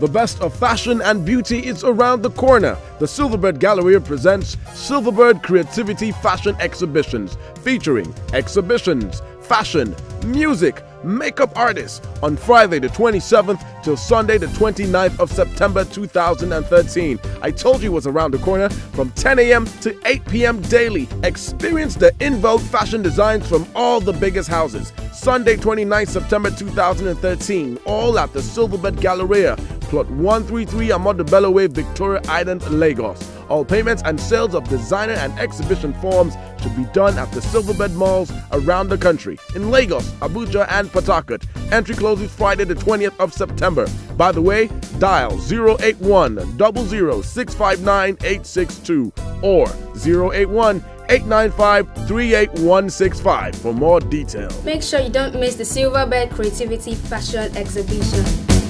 The best of fashion and beauty is around the corner. The Silverbird Gallery presents Silverbird Creativity Fashion Exhibitions, featuring exhibitions, fashion, music, makeup artists on Friday the 27th till Sunday the 29th of September 2013. I told you it was around the corner from 10 a.m. to 8 p.m. daily. Experience the in vogue fashion designs from all the biggest houses. Sunday 29th September 2013, all at the Silverbird Galleria, plot 133 Ahmadu Way, Victoria Island, Lagos. All payments and sales of designer and exhibition forms should be done at the Silverbird malls around the country in Lagos, Abuja, and Harcourt. Entry closes Friday, the 20th of September. By the way, dial 081 659 862 or 081 895 38165 for more details. Make sure you don't miss the Silverbird Creativity Fashion Exhibition.